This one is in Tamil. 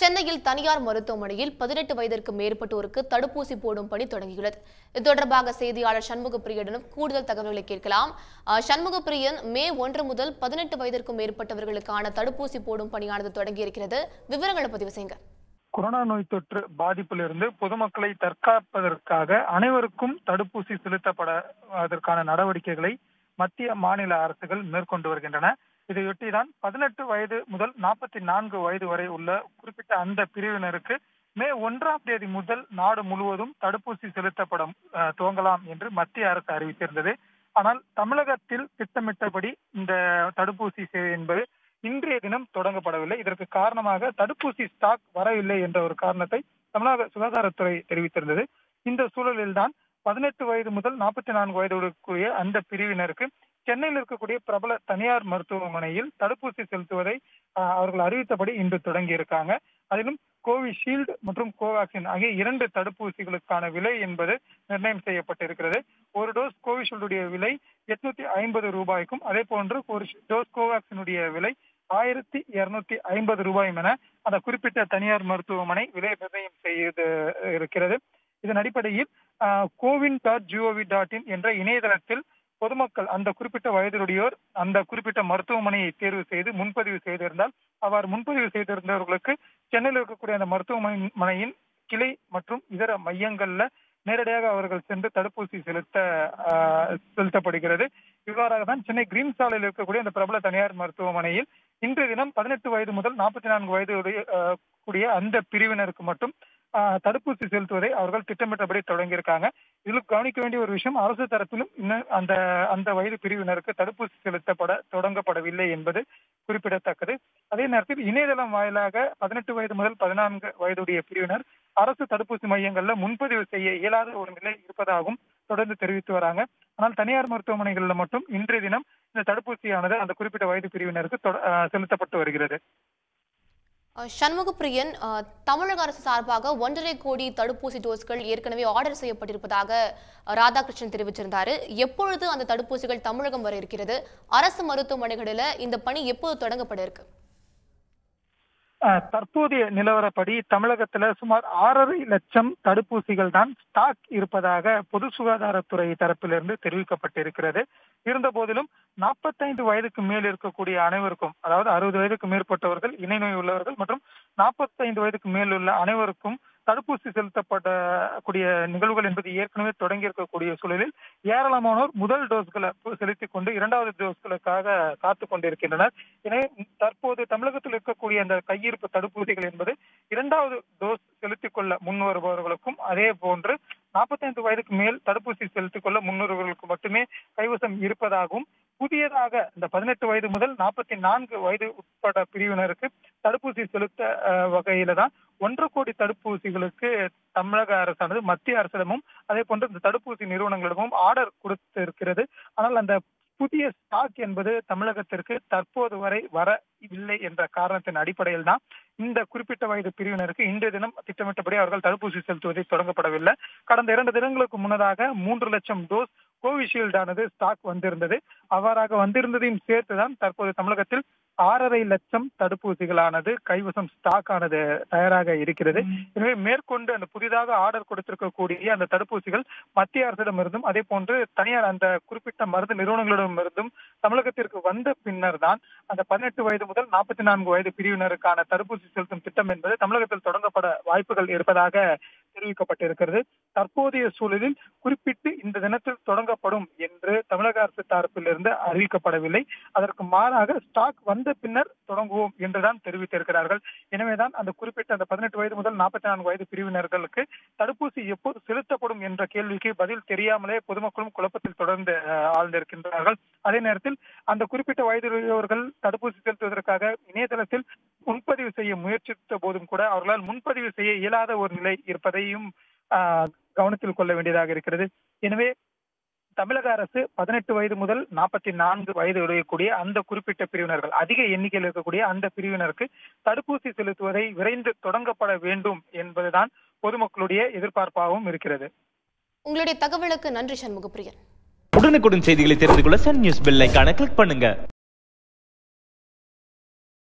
சென்னையில் தனியார் மருத்துவமனையில் பதினெட்டு வயதிற்கு மேற்பட்டோருக்கு தடுப்பூசி போடும் பணி தொடங்கியுள்ளது. இது தொடர்பாக செய்தியாளர் சண்முகப்பிரியனிடம் கூடுதல் தகவல்களை கேட்கலாம். சண்முகப்பிரியன் மே ஒன்று முதல் பதினெட்டு வயதிற்கும் மேற்பட்டவர்களுக்கான தடுப்பூசி போடும் பணியானது தொடங்கியிருக்கிறது. விவரங்களை பதிவு செய்யுங்க. கொரோனா நோய் தொற்று பாதிப்பிலிருந்து பொதுமக்களை தற்காப்பதற்காக அனைவருக்கும் தடுப்பூசி செலுத்தப்பட அதற்கான நடவடிக்கைகளை மத்திய மாநில அரசுகள் மேற்கொண்டு வருகின்றன. இதையொட்டிதான் பதினெட்டு வயது முதல் நாற்பத்தி நான்கு வயது வரை உள்ள குறிப்பிட்ட அந்த பிரிவினருக்கு மே ஒன்றாம் தேதி முதல் நாடு முழுவதும் தடுப்பூசி செலுத்தப்படும் துவங்கலாம் என்று மத்திய அரசு அறிவித்திருந்தது. ஆனால் தமிழகத்தில் திட்டமிட்டபடி இந்த தடுப்பூசி சேவை என்பது இன்றைய தினம் தொடங்கப்படவில்லை. இதற்கு காரணமாக தடுப்பூசி ஸ்டாக் வரவில்லை என்ற ஒரு காரணத்தை தமிழக சுகாதாரத்துறை தெரிவித்திருந்தது. இந்த சூழலில்தான் பதினெட்டு வயது முதல் நாற்பத்தி நான்கு வயதுக்குரிய அந்த பிரிவினருக்கு சென்னையில் இருக்கக்கூடிய பிரபல தனியார் மருத்துவமனையில் தடுப்பூசி செலுத்துவதை அவர்கள் அறிவித்தபடி இன்று தொடங்கி இருக்காங்க அதிலும் கோவிஷீல்டு மற்றும் கோவாக்சின் ஆகிய இரண்டு தடுப்பூசிகளுக்கான விலை என்பது நிர்ணயம் செய்யப்பட்டிருக்கிறது. ஒரு டோஸ் கோவிஷீல்டுடைய விலை எட்நூத்தி ஐம்பது ரூபாய்க்கும் அதே போன்று ஒரு டோஸ் கோவாக்சினுடைய விலை ஆயிரத்தி இருநூத்தி ஐம்பது ரூபாயும் என அந்த குறிப்பிட்ட தனியார் மருத்துவமனை விலை நிர்ணயம் செய்து இருக்கிறது. இதன் அடிப்படையில் CoWIN dot G O V dot in என்ற இணையதளத்தில் பொதுமக்கள் அந்த குறிப்பிட்ட வயதுடையோர் அந்த குறிப்பிட்ட மருத்துவமனையை தேர்வு செய்து முன்பதிவு செய்திருந்தால் அவர் முன்பதிவு செய்திருந்தவர்களுக்கு சென்னையில் இருக்கக்கூடிய அந்த மருத்துவமனையின் கிளை மற்றும் இதர மையங்கள்ல நேரடியாக அவர்கள் சென்று தடுப்பூசி செலுத்த ஆஹ், செலுத்தப்படுகிறது. இவ்வாறாக தான் சென்னை கிரீன் சாலையில் இருக்கக்கூடிய அந்த பிரபல தனியார் மருத்துவமனையில் இன்றைய தினம் பதினெட்டு வயது முதல் நாற்பத்தி நான்கு வயது கூடிய அந்த பிரிவினருக்கு மட்டும் தடுப்பூசி செலுத்துவதை அவர்கள் திட்டமிட்டபடி தொடங்கியிருக்காங்க. இதில் கவனிக்க வேண்டிய ஒரு விஷயம் அரசு தரப்பிலும் இன்னும் அந்த அந்த வயது பிரிவினருக்கு தடுப்பூசி செலுத்தப்பட தொடங்கப்படவில்லை என்பது குறிப்பிடத்தக்கது. அதே நேரத்தில் இணையதளம் வாயிலாக பதினெட்டு வயது முதல் பதினான்கு வயதுடைய பிரிவினர் அரசு தடுப்பூசி மையங்கள்ல முன்பதிவு செய்ய இயலாத ஒரு நிலை இருப்பதாகவும் தொடர்ந்து தெரிவித்து வராங்க. ஆனால் தனியார் மருத்துவமனைகளில் மட்டும் இன்றைய தினம் இந்த தடுப்பூசியானது அந்த குறிப்பிட்ட வயது பிரிவினருக்கு தொட- செலுத்தப்பட்டு வருகிறது. சண்முகப்பிரியன் தமிழக அரசு சார்பாக ஒன்றரை கோடி தடுப்பூசி டோஸ்கள் ஏற்கனவே ஆர்டர் செய்யப்பட்டிருப்பதாக ராதாகிருஷ்ணன் தெரிவிச்சிருந்தாரு. எப்பொழுது அந்த தடுப்பூசிகள் தமிழகம் வர இருக்கிறது? அரசு மருத்துவமனைகளில் இந்த பணி எப்போது தொடங்கப்பட இருக்கு? ஆஹ் தற்போதைய நிலவரப்படி தமிழகத்துல சுமார் ஆறரை லட்சம் தடுப்பூசிகள் தான் ஸ்டாக் இருப்பதாக பொது சுகாதாரத்துறை தரப்பிலிருந்து தெரிவிக்கப்பட்டிருக்கிறது. இருந்த போதிலும் நாற்பத்தைந்து வயதுக்கு மேல் இருக்கக்கூடிய அனைவருக்கும் அதாவது அறுபது வயதுக்கு மேற்பட்டவர்கள் இணை நோய் உள்ளவர்கள் மற்றும் நாற்பத்தைந்து வயதுக்கு மேல் உள்ள அனைவருக்கும் தடுப்பூசி செலுத்தப்படக்கூடிய நிகழ்வுகள் என்பது ஏற்கனவே தொடங்கி இருக்கக்கூடிய சூழலில் ஏராளமானோர் முதல் டோஸ்களை செலுத்திக் கொண்டு இரண்டாவது டோஸ்களுக்காக காத்து கொண்டிருக்கின்றனர். எனவே தற்போது தமிழகத்தில் இருக்கக்கூடிய அந்த கையிருப்பு தடுப்பூசிகள் என்பது இரண்டாவது டோஸ் செலுத்திக் கொள்ள முன் வருபவர்களுக்கும் அதே போன்று நாற்பத்தைந்து வயதுக்கு மேல் தடுப்பூசி செலுத்திக் கொள்ள முன்னோர்களுக்கு மட்டுமே கைவசம் இருப்பதாகவும் புதியதாக இந்த பதினெட்டு வயது முதல் நாற்பத்தி நான்கு வயது உட்பட பிரிவினருக்கு தடுப்பூசி செலுத்த வகையில தான் ஒன்று கோடி தடுப்பூசிகளுக்கு தமிழக அரசானது மத்திய அரசிடமும் அதே போன்று இந்த தடுப்பூசி நிறுவனங்களிடமும் ஆர்டர் கொடுத்திருக்கிறது. ஆனால் அந்த புதிய ஸ்டாக் என்பது தமிழகத்திற்கு தற்போது வரை வரவில்லை என்ற காரணத்தின் அடிப்படையில் தான் இந்த குறிப்பிட்ட வயது பிரிவினருக்கு இன்றைய தினம் திட்டமிட்டபடி அவர்கள் தடுப்பூசி செலுத்துவதை தொடங்கப்படவில்லை. கடந்த இரண்டு தினங்களுக்கு முன்னதாக மூன்று லட்சம் டோஸ் கோவிஷீல்டு ஆனது ஸ்டாக் வந்திருந்தது. அவ்வாறாக வந்திருந்ததையும் சேர்த்துதான் தற்போது தமிழகத்தில் ஆறரை லட்சம் தடுப்பூசிகளானது கைவசம் ஸ்டாக் ஆனது தயாராக இருக்கிறது. எனவே மேற்கொண்டு அந்த புதிதாக ஆர்டர் கொடுத்திருக்கக்கூடிய அந்த தடுப்பூசிகள் மத்திய அரசிடமிருந்தும் அதே போன்று தனியார் அந்த குறிப்பிட்ட மருந்து நிறுவனங்களிடமிருந்தும் தமிழகத்திற்கு வந்த பின்னர் தான் அந்த பதினெட்டு வயது முதல் நாற்பத்தி நான்கு வயது பிரிவினருக்கான தடுப்பூசி செலுத்தும் திட்டம் என்பது தமிழகத்தில் தொடங்கப்பட வாய்ப்புகள் இருப்பதாக தெரிவிக்கப்பட்டிருக்கிறது தற்போதைய சூழலில் குறிப்பிட்டு இந்த தினத்தில் தொடங்கப்படும் என்று தமிழக அரசு தரப்பிலிருந்து அறிவிக்கப்படவில்லை. அதற்கு மாறாக ஸ்டாக் வந்த பின்னர் தொடங்குவோம் என்றுதான் தெரிவித்திருக்கிறார்கள். எனவேதான் அந்த குறிப்பிட்ட அந்த பதினெட்டு வயது முதல் நாற்பத்தி நான்கு வயது பிரிவினர்களுக்கு தடுப்பூசி எப்போது செலுத்தப்படும் என்ற கேள்விக்கு பதில் தெரியாமலே பொதுமக்களும் குழப்பத்தில் தொடர்ந்து ஆழ்ந்திருக்கின்றார்கள். அதே நேரத்தில் அந்த குறிப்பிட்ட வயதுடையவர்கள் தடுப்பூசி செலுத்துவதற்காக இணையதளத்தில் முன்பதிவு செய்ய முயற்சித்த போதும் கூட அவர்களால் முன்பதிவு செய்ய இயலாத ஒரு நிலை இருப்பதை ஆஹ், கவனத்தில் கொள்ள வேண்டியதாக இருக்கிறது. எனவே தமிழக அரசு பதினெட்டு வயது முதல் நாற்பத்தி நான்கு வயது உடையக்கூடிய அந்த குறிப்பிட்ட பிரிவினர்கள் அதிக எண்ணிக்கையில் இருக்கக்கூடிய அந்த பிரிவினருக்கு தடுப்பூசி செலுத்துவதை விரைந்து தொடங்கப்பட வேண்டும் என்பதுதான் பொதுமக்களுடைய எதிர்பார்ப்பாகவும் இருக்கிறது. உங்களுடைய தகவலுக்கு நன்றி சண்முகப்பிரியன். உடனுக்குடன் செய்திகளை தெரிந்து கொள்ள சன் நியூஸ் பெல் ஐகானை கிளிக் பண்ணுங்க.